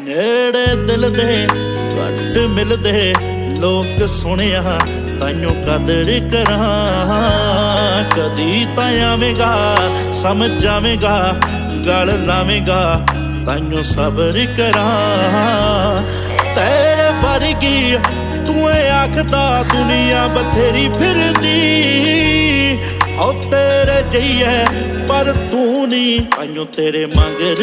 ਨੇੜੇ ਦਿਲ ਦੇ ਘੱਟ ਮਿਲਦੇ। ਲੋਕ ਸੁਣਿਆ ਤਾਈਓ ਕਦਰ ਕਰਾਂ। ਕਦੀ ਤਾਂ ਆਵੇਂਗਾ, ਸਮਝ ਜਾਵੇਂਗਾ, ਗਲ ਲਾਵੇਂਗਾ, ਤਾਈਓ ਸਬਰ ਕਰਾਂ। ਤੇਰੇ ਵਰਗੀ ਤੂੰ ਏ ਆਖਦਾ, ਦੁਨੀਆ ਬਥੇਰੀ ਫਿਰਦੀ। ਓ ਤੇਰੇ ਜਈਏ, ਪਰ ਤੂੰ ਨਹੀਂ ਤਾਈਓ ਤੇਰੇ ਮਗਰ